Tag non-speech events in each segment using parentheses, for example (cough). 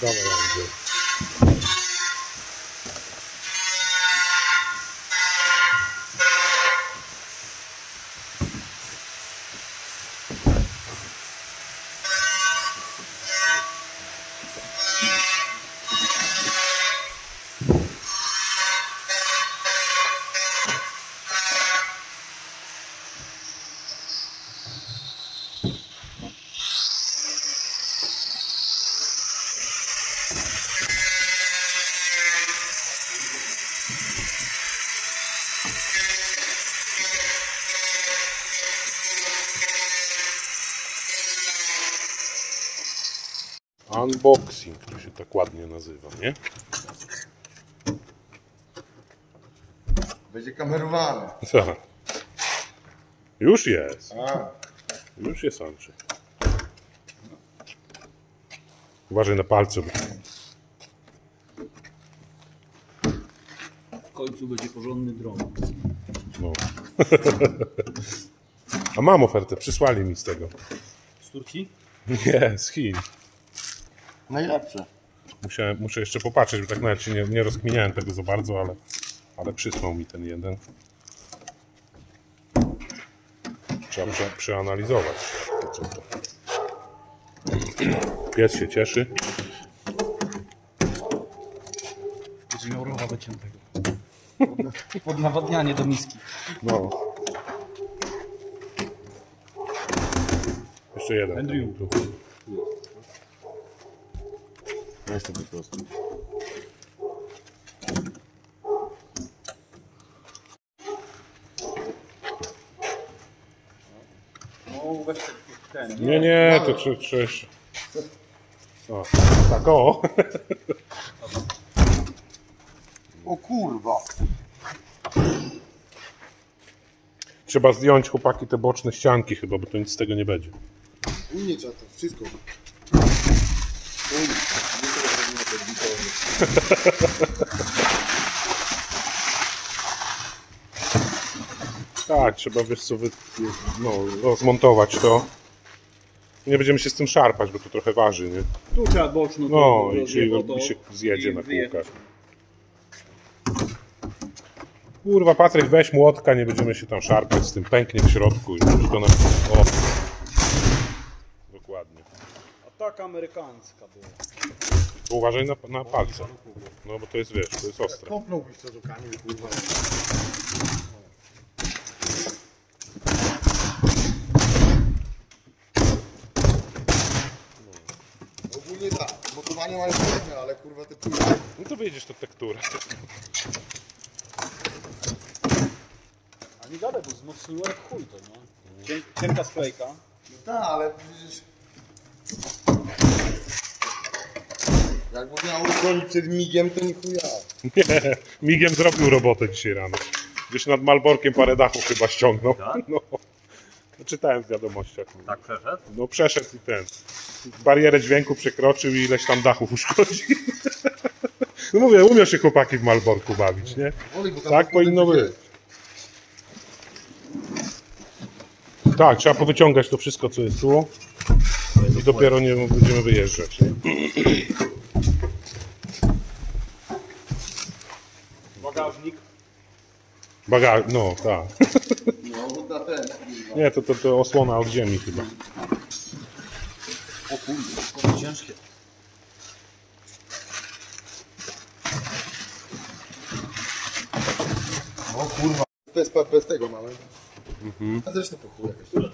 Dawaj, Andrzej. Unboxing to się tak ładnie nazywa, nie? Będzie kamerowane. Tak. Już jest. A, Już jest Andrzej. Uważaj na palce. bo- W końcu będzie porządny dron. No. (laughs) A mam ofertę, przysłali mi z tego. Z Turcji? Nie, z Chin. Najlepsze. Musiałem, muszę jeszcze popatrzeć, bo tak nawet się nie, nie rozkminiałem tego za bardzo, ale, ale przysłał mi ten jeden. Trzeba prze, przeanalizować. to, Co to. Pies się cieszy. Będzie miał rowa wyciętego. Pod, pod nawadnianie do miski. No. Jeszcze jeden. Andrew. Weź to po prostu. No weź ten, Nie, nie, to trzeba trze, jeszcze. O, tak o. O kurwa. Trzeba zdjąć chłopaki te boczne ścianki chyba, bo to nic z tego nie będzie. U mnie trzeba to wszystko. Tak, trzeba wiesz co, wy, no, rozmontować to. Nie będziemy się z tym szarpać, bo to trochę waży, nie? Tu trzeba boczno. No to i się, rozjechał to i się zjedzie i na wyjechał. kółkach. Kurwa, Patryk, weź młotka, nie będziemy się tam szarpać z tym, pęknie w środku i już to nam... O. Dokładnie. Ataka amerykańska była. Uważaj na, na palce. No bo to jest, wiesz, to jest ostre. Kopnąłbyś to do Kamil, kurwa. Ogólnie tak, mają ale kurwa te. No to wyjdziesz to tekturę. A nie gadaj, bo wzmocniło jak chuj to, nie? Cienka sklejka. No tak, ale przecież... Jak można uchronić przed migiem, to nie chuja. Nie, migiem zrobił robotę dzisiaj rano. Gdzieś nad Malborkiem parę dachów chyba ściągnął. (laughs) No. No, Czytałem w wiadomościach. Tak przeszedł? No przeszedł i ten. Barierę dźwięku przekroczył i ileś tam dachów uszkodził. (laughs) No mówię, umiał się chłopaki w Malborku bawić, nie? Tak powinno być. Tak, trzeba powyciągać to wszystko, co jest tu. I dopiero nie będziemy wyjeżdżać. Nie? Bagaż, no tak. No, na ten. Nie, to, to, to osłona od ziemi chyba. O kurde, to ciężkie. O kurwa. Bez, bez tego mamy. A zresztą po chuj jakoś.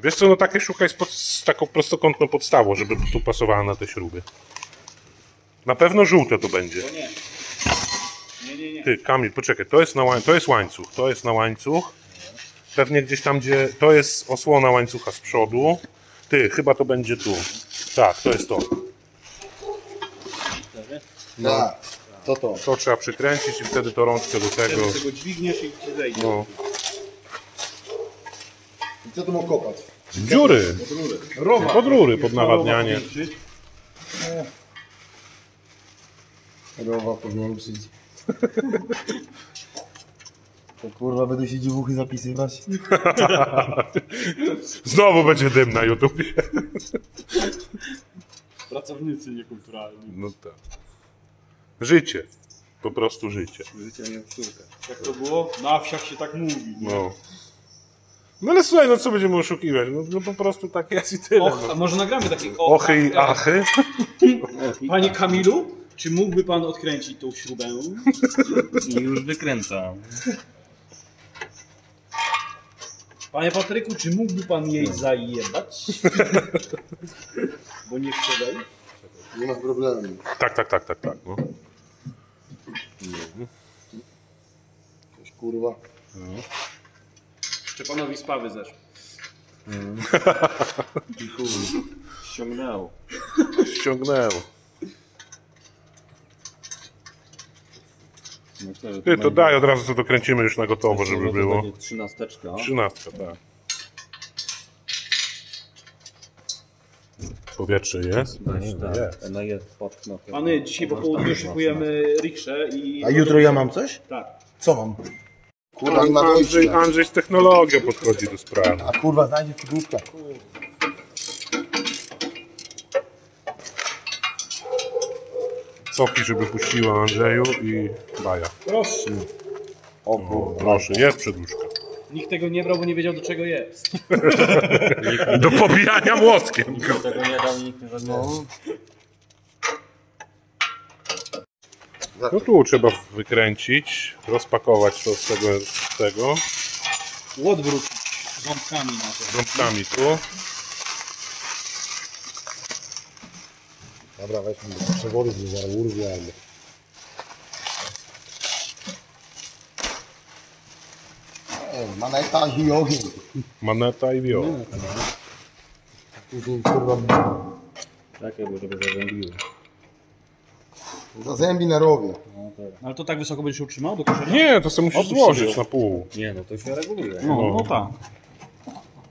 Wiesz co, no takie szukaj z, pod, z taką prostokątną podstawą, żeby tu pasowała na te śruby. Na pewno żółte to będzie. Nie. Nie, nie, nie. Ty, Kamil, poczekaj, to jest, na, łań- to jest łańcuch, to jest na łańcuch. Pewnie gdzieś tam, gdzie to jest osłona łańcucha z przodu. Ty, chyba to będzie tu. Tak, to jest to. Tak, to to. To trzeba przykręcić i wtedy to rączkę do tego. Wtedy tego dźwigniesz i ci zejdzie. No. I co tu ma kopać? Dziury. Rowa. Pod rury, pod nawadnianie. Rowa powiększyć. To kurwa będę się dziewuchy zapisywać? (laughs) Znowu będzie dym na YouTubie. Pracownicy niekulturalni. No tak. Życie. Po prostu życie. Życie nie pszczółka. Jak to było? Na wsiach się tak mówi. No. No ale słuchaj, no co będziemy oszukiwać? No, no po prostu tak jest i tyle. Och, a No. może nagramy taki och, Ochy i ach, achy. (laughs) Panie Kamilu, czy mógłby pan odkręcić tą śrubę? I już wykręcam. Panie Patryku, czy mógłby pan jej zajebać? Bo nie chce wejść. Nie ma problemu. Tak, tak, tak, tak, tak. No. Coś kurwa. Szczepanowi spawy zeszły. Ściągnęło. Ściągnęło. Myślę, że Ty, to daj od razu to dokręcimy już na gotowo, żeby może było. będzie trzynasteczka. Trzynastka, tak. Powietrze jest? Weź No, tak. jest. Pod no, to- Pany, dzisiaj po południu szykujemy rikszę i... A jutro ja mam coś? Tak. Co mam? Kurwa, nie ma Andrzej, dojścia. Andrzej z technologią podchodzi do sprawy. A kurwa, znajdzie figurka. Soki, żeby puściła Andrzeju i baja. Proszę. O kurwa. Proszę, jest przedłużka. Nikt tego nie brał, bo nie wiedział do czego jest. (laughs) Do pobijania młotkiem. Nikt tego nie dał, nikt nie żadnego. No tu trzeba wykręcić, rozpakować to z tego, z tego Odwrócić ząbkami na to. ząbkami tu. Dobra, weźmy do przewody, że zaraz urwie albo... Maneta i ogień. Maneta i wio. Później kurwa Czekaj, bo żeby zazębiły. zazębi na rowie. No. Ale to tak wysoko będziesz się utrzymał do? Nie, to sobie musisz Otóż złożyć sobie. na pół. Nie, no to się reguluje. No, no tak.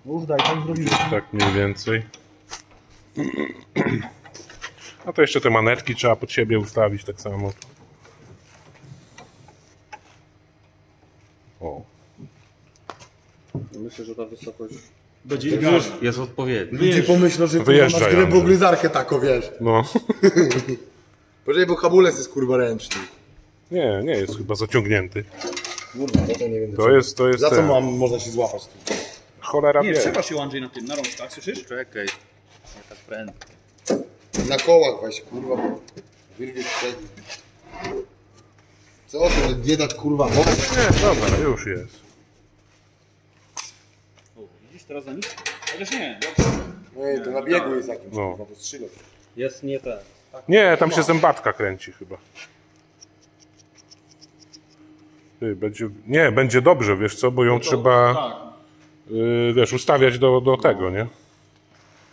No już daj, tak zrobimy. Tak mniej więcej. A to jeszcze te manetki trzeba pod siebie ustawić tak samo. O. Myślę, że ta wysokość Będzie już jest odpowiednia. Ludzie pomyślą, że kurwa masz Andrzej. grybogryzarkę taką, wiesz. No. (laughs) Poczekaj, bo hamulec jest kurwa ręczny. Nie, nie jest chyba zaciągnięty. Kurwa, to, to nie wiem. To jest, to jest Za co ten. mam, można się złapać tu? Cholera Nie, wie. trzepasz się Andrzej na tym, na rączkach, słyszysz? Czekaj. Nie tak prędko. Na kołach właśnie, kurwa, bo wyrwiesz przed. Co to, że nie dać kurwa mocy? Nie, dobra, już jest. O, widzisz, teraz za nic? Chociaż nie, Nie, to na biegu jest jakimś, No. kurwa, postrzygać. Jest nie tak. Nie, tam się zębatka kręci chyba. Ty, będzie, nie, będzie dobrze, wiesz co, bo ją trzeba, tak. y, wiesz, ustawiać do, do tego, nie?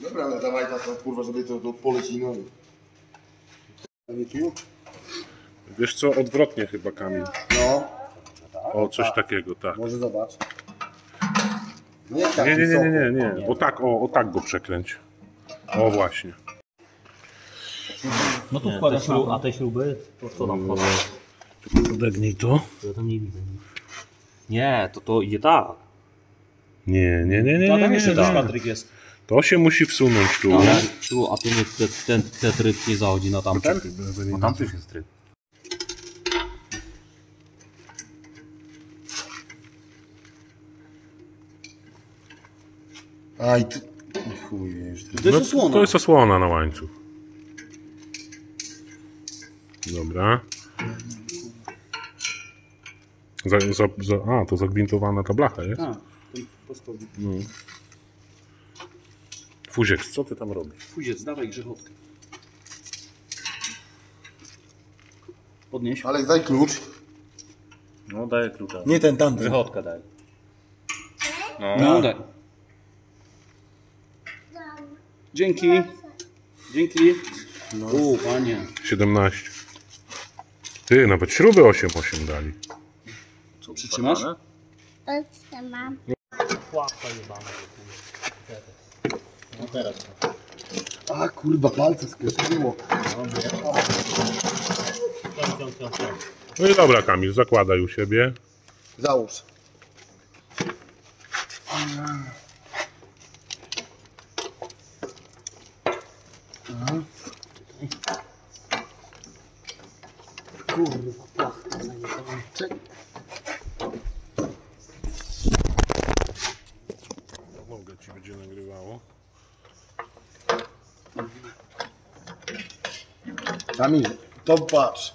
Dobra, ale dawaj na to, kurwa, żeby to, to poleci. A nie tu? Wiesz co, odwrotnie chyba Kamil. No, O, coś takiego, tak. może zobacz. Nie tak Nie, nie, nie, nie, nie, nie. O tak, o, o tak go przekręć. O właśnie. No tu wkładasz śrub, a te śruby, to co tam wkładasz? Odegnij to. Ja tam nie widzę. Nie, to to idzie tak. Nie, nie, nie, nie, nie, tam nie, jeszcze też nie. Patryk jest. To się musi wsunąć tu. Ale tu, a tu nie, te, ten, ten tryb nie zachodzi na tamty. No tam też jest tryb. Aj, ty... Chuj, wiesz. To jest osłona. To jest osłona na łańcuch. Dobra. Za, za, za, a, to zagwintowana ta blacha jest? A, ten poskowi. Fuziek, co ty tam robisz? Pójdziec, dawaj grzechotkę. Podnieś. Ale daj klucz. No daję klucza. Nie ten tamten. Wychodka daj. No, daj. Dzięki. Dzięki. No. U, panie. 17. Ty, nawet śruby 8-8 dali. Co, przytrzymasz? No teraz. A kurwa, palce skreśliło. No i dobra Kamil, zakładaj u siebie. Załóż. Kurwa, Kamil, to patrz.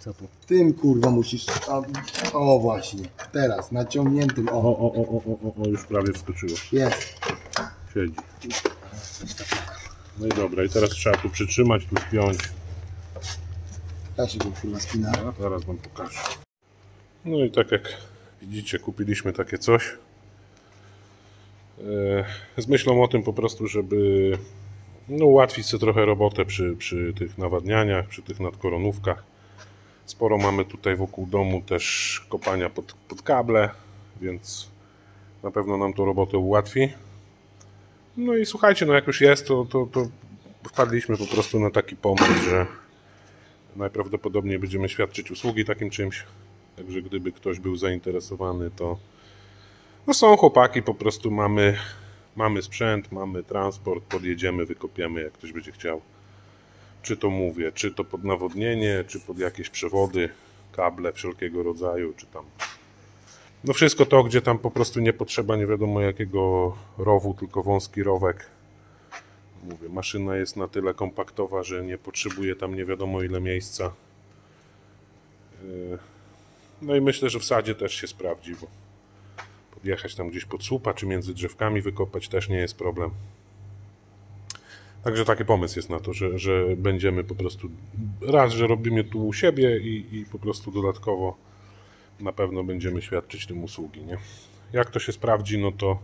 Co tu? Tym kurwa musisz. A, o właśnie. Teraz, naciągniętym. O, O, o, o, o, o, o, już prawie wskoczyło. jest. Siedzi. No i dobra, i teraz trzeba tu przytrzymać, tu spiąć. Ja się go kurwa spinałem. Zaraz wam pokażę. No i tak jak widzicie, kupiliśmy takie coś. E, Z myślą o tym po prostu, żeby no, ułatwić sobie trochę robotę przy, przy tych nawadnianiach, przy tych nadkoronówkach. Sporo mamy tutaj wokół domu też kopania pod, pod kable, więc na pewno nam to robotę ułatwi. No i słuchajcie, no jak już jest, to, to, to wpadliśmy po prostu na taki pomysł, że najprawdopodobniej będziemy świadczyć usługi takim czymś. Także gdyby ktoś był zainteresowany, to no są chłopaki, po prostu mamy, mamy sprzęt, mamy transport, podjedziemy, wykopiemy, jak ktoś będzie chciał. Czy to mówię, czy to pod nawodnienie, czy pod jakieś przewody, kable wszelkiego rodzaju, czy tam. No wszystko to, gdzie tam po prostu nie potrzeba nie wiadomo jakiego rowu, tylko wąski rowek. Mówię, maszyna jest na tyle kompaktowa, że nie potrzebuje tam nie wiadomo ile miejsca. Yy, No i myślę, że w sadzie też się sprawdzi, bo podjechać tam gdzieś pod słupa, czy między drzewkami wykopać też nie jest problem. Także taki pomysł jest na to, że, że będziemy po prostu raz, że robimy tu u siebie i, i po prostu dodatkowo na pewno będziemy świadczyć tym usługi, nie? Jak to się sprawdzi, no to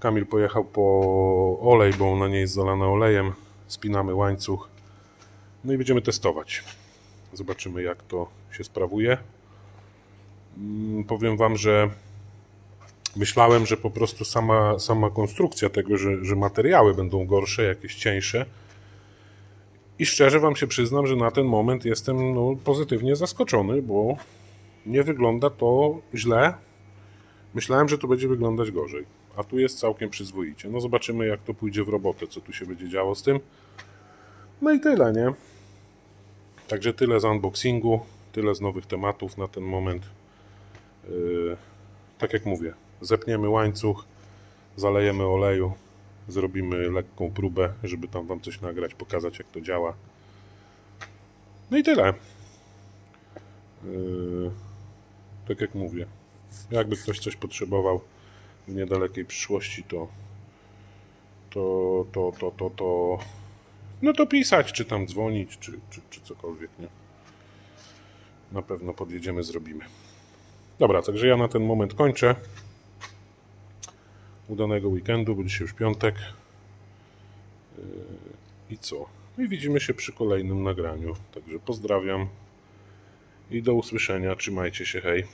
Kamil pojechał po olej, bo ona nie jest zalana olejem. Spinamy łańcuch. No i będziemy testować. Zobaczymy, jak to się sprawuje. Mm, Powiem Wam, że myślałem, że po prostu sama, sama konstrukcja tego, że, że materiały będą gorsze, jakieś cieńsze. I szczerze Wam się przyznam, że na ten moment jestem no, pozytywnie zaskoczony, bo nie wygląda to źle. Myślałem, że to będzie wyglądać gorzej, a tu jest całkiem przyzwoicie. No zobaczymy, jak to pójdzie w robotę, co tu się będzie działo z tym. No i tyle, nie? Także tyle z unboxingu, tyle z nowych tematów na ten moment. Yy, tak jak mówię, zepniemy łańcuch, zalejemy oleju, zrobimy lekką próbę, żeby tam Wam coś nagrać, pokazać jak to działa. No i tyle. Yy, tak jak mówię, jakby ktoś coś potrzebował w niedalekiej przyszłości, to to, to, to, to, to no to pisać, czy tam dzwonić, czy, czy, czy cokolwiek, nie? Na pewno podjedziemy, zrobimy. Dobra, także ja na ten moment kończę. Udanego weekendu, bo dzisiaj już piątek. Yy, I co? No i widzimy się przy kolejnym nagraniu. Także pozdrawiam i do usłyszenia. Trzymajcie się, hej.